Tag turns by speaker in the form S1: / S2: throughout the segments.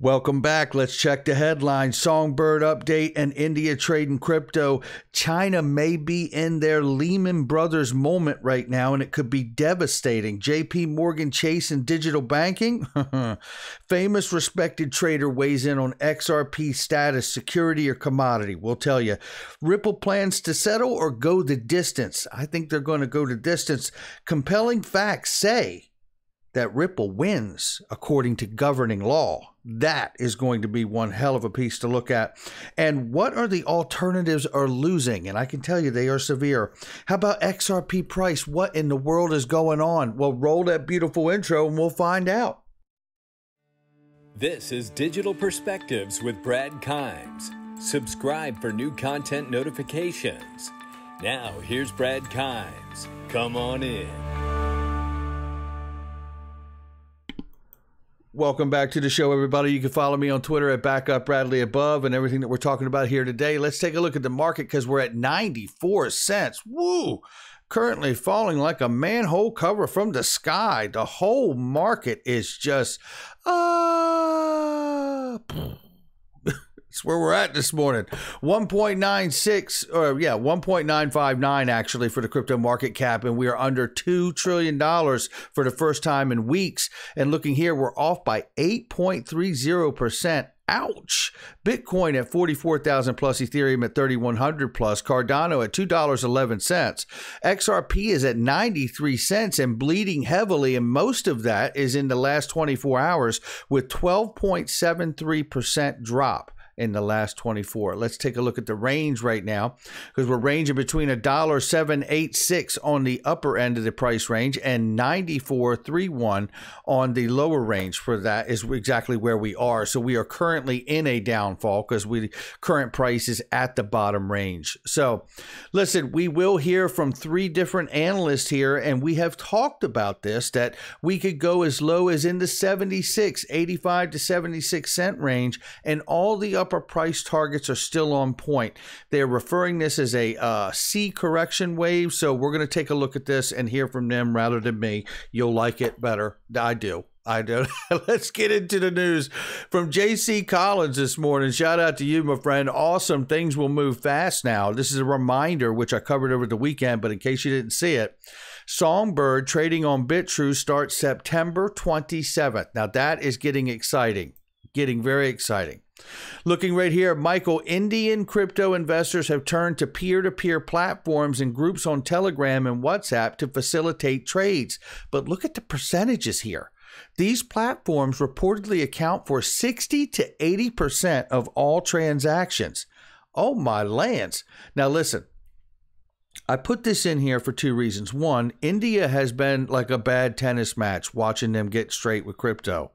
S1: Welcome back. Let's check the headlines. Songbird update and India trading crypto. China may be in their Lehman Brothers moment right now, and it could be devastating. JP Morgan Chase and digital banking. Famous respected trader weighs in on XRP status, security or commodity. We'll tell you. Ripple plans to settle or go the distance. I think they're going to go the distance. Compelling facts say that Ripple wins according to governing law. That is going to be one hell of a piece to look at. And what are the alternatives are losing? And I can tell you they are severe. How about XRP price? What in the world is going on? Well, roll that beautiful intro and we'll find out.
S2: This is Digital Perspectives with Brad Kimes. Subscribe for new content notifications. Now, here's Brad Kimes. Come on in.
S1: Welcome back to the show, everybody. You can follow me on Twitter at Backup Bradley Above and everything that we're talking about here today. Let's take a look at the market because we're at 94 cents. Woo! Currently falling like a manhole cover from the sky. The whole market is just uh where we're at this morning. 1.96 or uh, yeah, 1.959 actually for the crypto market cap and we are under 2 trillion dollars for the first time in weeks. And looking here, we're off by 8.30%. Ouch. Bitcoin at 44,000 plus, Ethereum at 3,100 plus, Cardano at $2.11. XRP is at 93 cents and bleeding heavily, and most of that is in the last 24 hours with 12.73% drop in the last 24. Let's take a look at the range right now because we're ranging between a dollar seven eight six on the upper end of the price range and 94.31 on the lower range for that is exactly where we are. So we are currently in a downfall because we current price is at the bottom range. So listen, we will hear from three different analysts here and we have talked about this that we could go as low as in the 76, 85 to 76 cent range and all the upper upper price targets are still on point. They're referring this as a uh, C correction wave. So we're going to take a look at this and hear from them rather than me. You'll like it better. I do. I do. Let's get into the news from JC Collins this morning. Shout out to you, my friend. Awesome. Things will move fast now. This is a reminder, which I covered over the weekend, but in case you didn't see it, Songbird trading on Bitrue starts September 27th. Now, that is getting exciting, getting very exciting. Looking right here, Michael, Indian crypto investors have turned to peer to peer platforms and groups on Telegram and WhatsApp to facilitate trades. But look at the percentages here. These platforms reportedly account for 60 to 80% of all transactions. Oh my lands. Now listen, I put this in here for two reasons. One, India has been like a bad tennis match watching them get straight with crypto.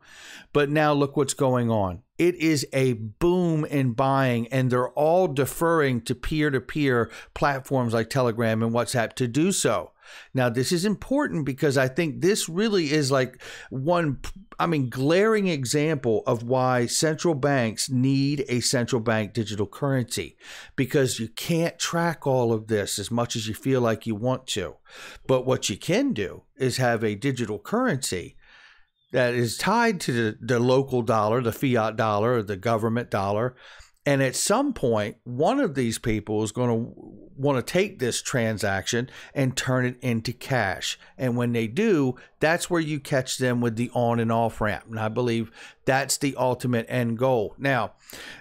S1: But now look what's going on. It is a boom in buying, and they're all deferring to peer to peer platforms like Telegram and WhatsApp to do so. Now, this is important because I think this really is like one, I mean, glaring example of why central banks need a central bank digital currency because you can't track all of this as much as you feel like you want to. But what you can do is have a digital currency that is tied to the, the local dollar, the fiat dollar, the government dollar. And at some point, one of these people is going to want to take this transaction and turn it into cash. And when they do, that's where you catch them with the on and off ramp. And I believe that's the ultimate end goal. Now,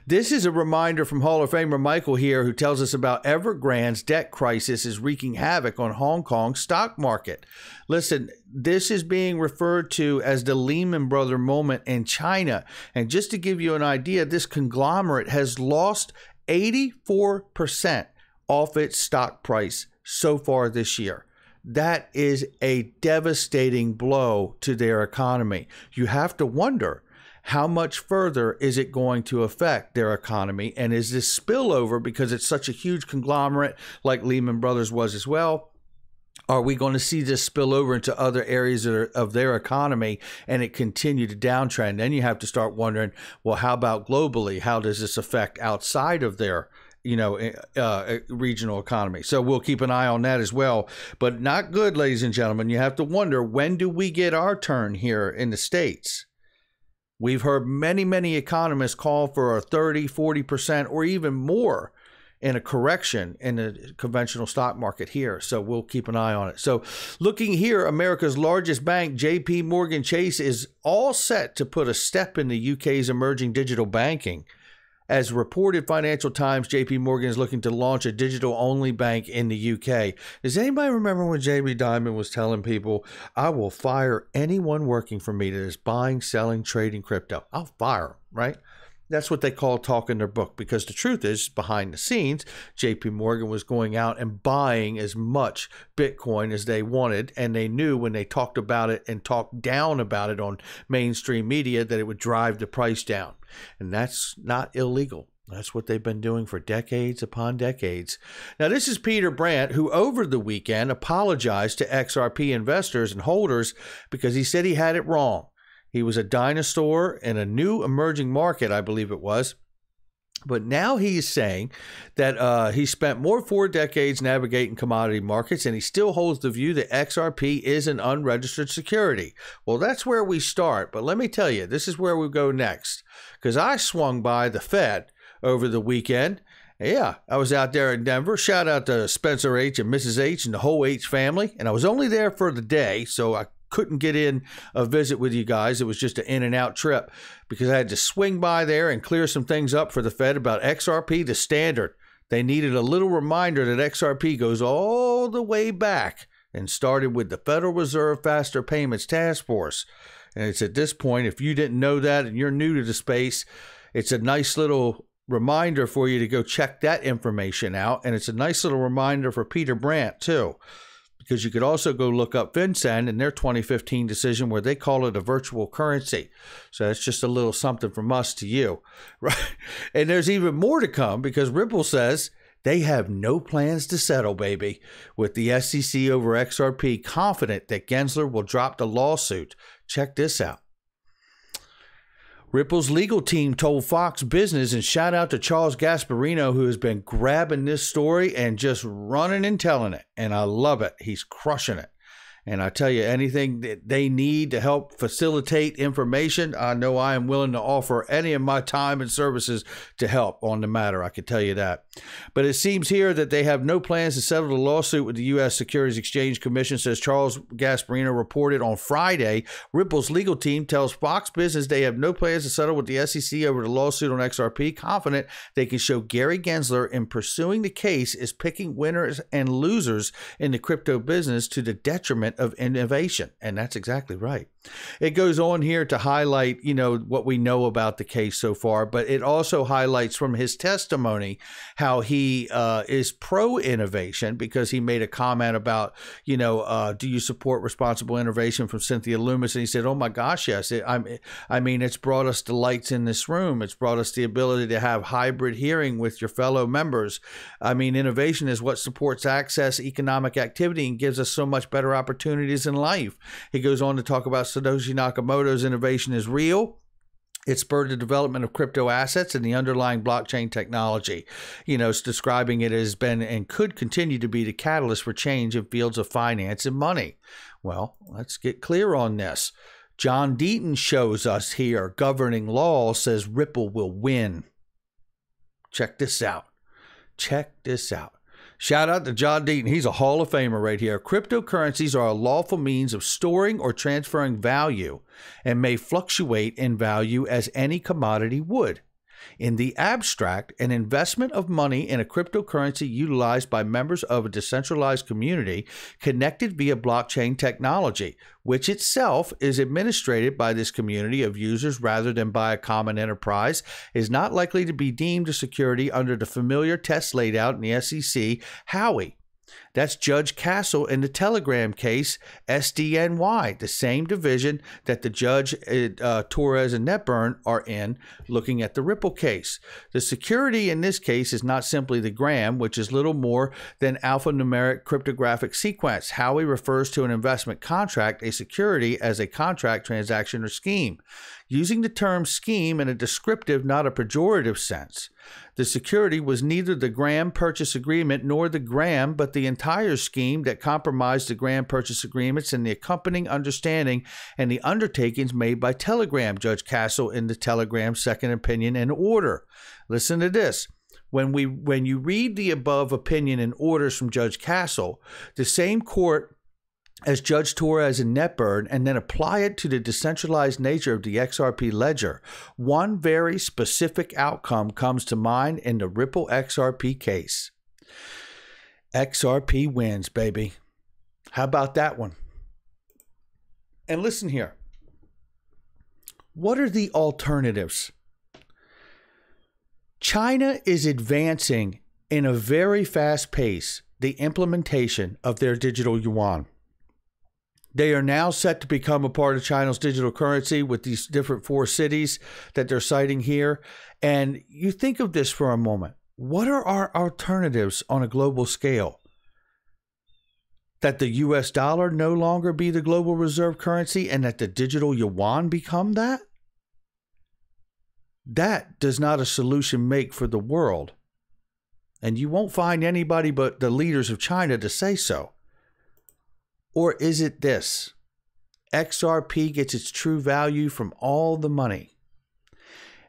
S1: this is a reminder from Hall of Famer Michael here, who tells us about Evergrande's debt crisis is wreaking havoc on Hong Kong's stock market. Listen, this is being referred to as the Lehman Brother moment in China. And just to give you an idea, this conglomerate has lost 84% off its stock price so far this year. That is a devastating blow to their economy. You have to wonder how much further is it going to affect their economy? And is this spillover because it's such a huge conglomerate like Lehman Brothers was as well? Are we going to see this spill over into other areas of their economy and it continue to downtrend? Then you have to start wondering, well, how about globally? How does this affect outside of their you know, eh, uh, eh, regional economy. So we'll keep an eye on that as well. But not good, ladies and gentlemen. You have to wonder when do we get our turn here in the States? We've heard many, many economists call for a 30, 40%, or even more in a correction in the conventional stock market here. So we'll keep an eye on it. So looking here, America's largest bank, JP Morgan Chase, is all set to put a step in the UK's emerging digital banking. As reported Financial Times, JP Morgan is looking to launch a digital only bank in the UK. Does anybody remember when Jamie Dimon was telling people, I will fire anyone working for me that is buying, selling, trading crypto? I'll fire them, right? That's what they call talking their book because the truth is, behind the scenes, JP Morgan was going out and buying as much Bitcoin as they wanted. And they knew when they talked about it and talked down about it on mainstream media that it would drive the price down. And that's not illegal. That's what they've been doing for decades upon decades. Now, this is Peter Brandt, who over the weekend apologized to XRP investors and holders because he said he had it wrong. He was a dinosaur in a new emerging market, I believe it was. But now he's saying that uh, he spent more four decades navigating commodity markets and he still holds the view that XRP is an unregistered security. Well, that's where we start. But let me tell you, this is where we go next. Because I swung by the Fed over the weekend. Yeah, I was out there in Denver. Shout out to Spencer H. and Mrs. H. and the whole H family. And I was only there for the day, so I couldn't get in a visit with you guys. It was just an in and out trip because I had to swing by there and clear some things up for the Fed about XRP, the standard. They needed a little reminder that XRP goes all the way back and started with the Federal Reserve Faster Payments Task Force. And it's at this point, if you didn't know that and you're new to the space, it's a nice little reminder for you to go check that information out. And it's a nice little reminder for Peter Brandt, too because you could also go look up FinCEN and their 2015 decision where they call it a virtual currency. So that's just a little something from us to you, right? And there's even more to come because Ripple says they have no plans to settle, baby, with the SEC over XRP, confident that Gensler will drop the lawsuit. Check this out. Ripple's legal team told Fox Business, and shout out to Charles Gasparino, who has been grabbing this story and just running and telling it. And I love it. He's crushing it. And I tell you, anything that they need to help facilitate information, I know I am willing to offer any of my time and services to help on the matter. I can tell you that. But it seems here that they have no plans to settle the lawsuit with the U.S. Securities Exchange Commission, says Charles Gasparino reported on Friday. Ripple's legal team tells Fox Business they have no plans to settle with the SEC over the lawsuit on XRP, confident they can show Gary Gensler in pursuing the case is picking winners and losers in the crypto business to the detriment of innovation. And that's exactly right. It goes on here to highlight, you know, what we know about the case so far, but it also highlights from his testimony how he uh, is pro innovation because he made a comment about, you know, uh, do you support responsible innovation from Cynthia Lummis? And he said, oh my gosh, yes. It, I'm, I mean, it's brought us the lights in this room. It's brought us the ability to have hybrid hearing with your fellow members. I mean, innovation is what supports access, economic activity, and gives us so much better opportunities in life. He goes on to talk about Satoshi Nakamoto's innovation is real. It spurred the development of crypto assets and the underlying blockchain technology. You know, it's describing it as been and could continue to be the catalyst for change in fields of finance and money. Well, let's get clear on this. John Deaton shows us here governing law says Ripple will win. Check this out. Check this out. Shout out to John Deaton. He's a Hall of Famer right here. Cryptocurrencies are a lawful means of storing or transferring value and may fluctuate in value as any commodity would. In the abstract, an investment of money in a cryptocurrency utilized by members of a decentralized community connected via blockchain technology, which itself is administered by this community of users rather than by a common enterprise, is not likely to be deemed a security under the familiar test laid out in the SEC Howey. That's Judge Castel in the Telegram case, SDNY, the same division that the Judge uh, Torres and Netburn are in, looking at the Ripple case. The security in this case is not simply the gram, which is little more than alphanumeric cryptographic sequence. Howey refers to an investment contract, a security, as a contract, transaction, or scheme using the term scheme in a descriptive, not a pejorative sense. The security was neither the gram purchase agreement nor the gram, but the entire scheme that compromised the gram purchase agreements and the accompanying understanding and the undertakings made by Telegram, Judge Castel in the Telegram second opinion and order. Listen to this. When we when you read the above opinion and orders from Judge Castel, the same court as Judge Torres and Netburn and then apply it to the decentralized nature of the XRP ledger, one very specific outcome comes to mind in the Ripple XRP case. XRP wins, baby. How about that one? And listen here. What are the alternatives? China is advancing in a very fast pace the implementation of their digital yuan. They are now set to become a part of China's digital currency with these different four cities that they're citing here. And you think of this for a moment. What are our alternatives on a global scale? That the US dollar no longer be the global reserve currency and that the digital yuan become that? That does not a solution make for the world. And you won't find anybody but the leaders of China to say so. Or is it this? XRP gets its true value from all the money.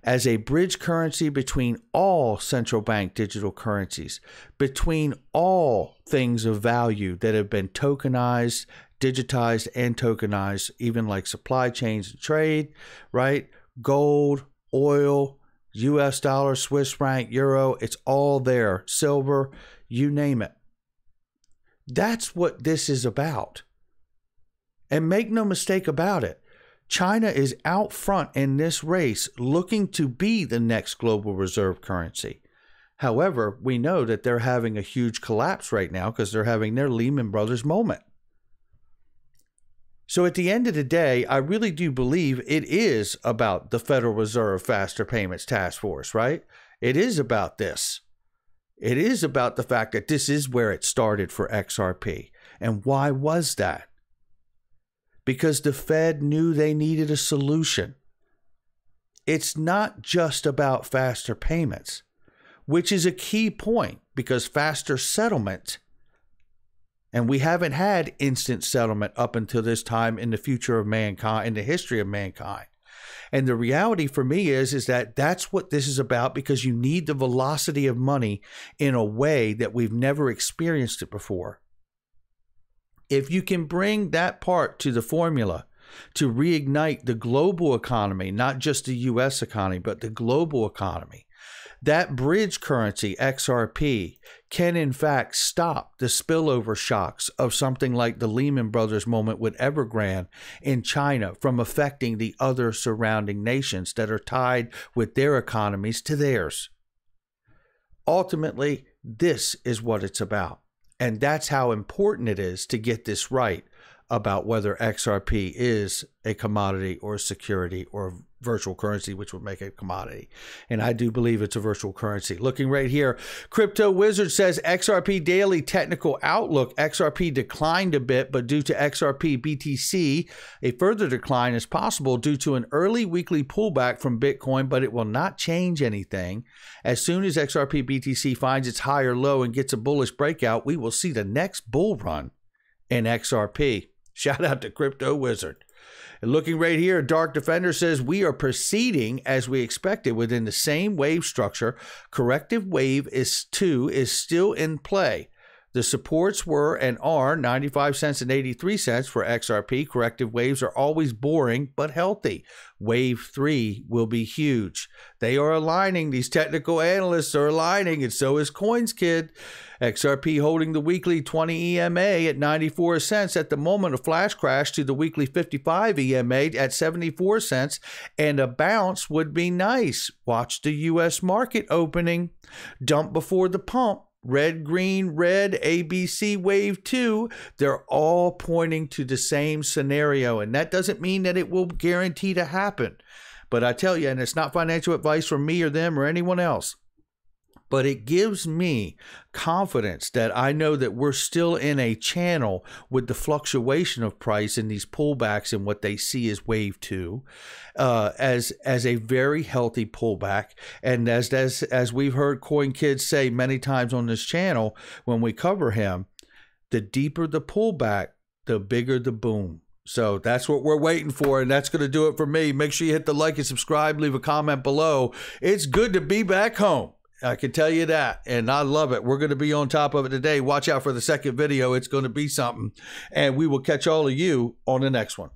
S1: As a bridge currency between all central bank digital currencies, between all things of value that have been tokenized, digitized, and tokenized, even like supply chains and trade, right? Gold, oil, US dollar, Swiss franc, euro, it's all there. Silver, you name it. That's what this is about. And make no mistake about it, China is out front in this race looking to be the next global reserve currency. However, we know that they're having a huge collapse right now because they're having their Lehman Brothers moment. So at the end of the day, I really do believe it is about the Federal Reserve Faster Payments Task Force, right? It is about this. It is about the fact that this is where it started for XRP. And why was that? Because the Fed knew they needed a solution. It's not just about faster payments, which is a key point because faster settlement, and we haven't had instant settlement up until this time in the future of mankind, in the history of mankind. And the reality for me is is that that's what this is about because you need the velocity of money in a way that we've never experienced it before. If you can bring that part to the formula to reignite the global economy, not just the US economy, but the global economy, that bridge currency, XRP, can in fact stop the spillover shocks of something like the Lehman Brothers moment with Evergrande in China from affecting the other surrounding nations that are tied with their economies to theirs. Ultimately, this is what it's about. And that's how important it is to get this right about whether XRP is a commodity or a security or a virtual currency, which would make it a commodity. And I do believe it's a virtual currency. Looking right here, Crypto Wizard says XRP daily technical outlook. XRP declined a bit, but due to XRP BTC, a further decline is possible due to an early weekly pullback from Bitcoin, but it will not change anything. As soon as XRP BTC finds its higher low and gets a bullish breakout, we will see the next bull run in XRP. Shout out to Crypto Wizard. And looking right here, Dark Defender says we are proceeding as we expected within the same wave structure. Corrective wave is 2 is still in play. The supports were and are 95 cents and 83 cents for XRP. Corrective waves are always boring but healthy. Wave 3 will be huge. They are aligning, these technical analysts are aligning, and so is CoinsKid. XRP holding the weekly 20 EMA at 94 cents at the moment. A flash crash to the weekly 55 EMA at 74 cents, and a bounce would be nice. Watch the U.S. market opening. Dump before the pump. Red, green, red, ABC wave 2, they're all pointing to the same scenario. And that doesn't mean that it will guarantee to happen. But I tell you, and it's not financial advice from me or them or anyone else but it gives me confidence that I know that we're still in a channel with the fluctuation of price and these pullbacks and what they see as wave two, uh, as as a very healthy pullback. And as as as we've heard Coin Kids say many times on this channel when we cover him, the deeper the pullback, the bigger the boom. So that's what we're waiting for, and that's going to do it for me. Make sure you hit the like and subscribe, leave a comment below. It's good to be back home. I can tell you that. And I love it. We're going to be on top of it today. Watch out for the second video. It's going to be something. And we will catch all of you on the next one.